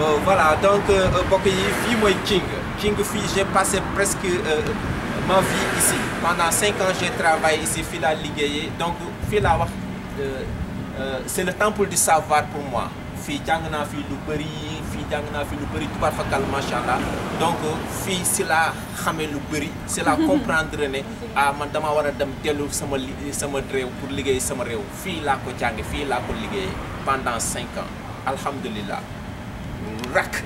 Euh, voilà donc euh, mbokk yi fii mooy King. King fii j'ai passé presque euh, ma vie ici. Pendant cinq ans j'ai travaillé ici fii laa liggéeyee. Donc fii laa wax euh, euh, c'est le temple du savoir pour moi. Fii jàng naa fii lu bëri fii jàng naa fii lu bëri macha allah donc fii si laa xamee lu bëri si laa comprendre ne ah man dama war a dem dellu sama li sama réew pour liggéey sama réew. Fii laa ko jànge fii laa ko liggéeyee pendant cinq ans. Alhamdulillah wreck.